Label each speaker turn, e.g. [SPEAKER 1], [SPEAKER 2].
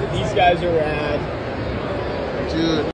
[SPEAKER 1] These guys are rad.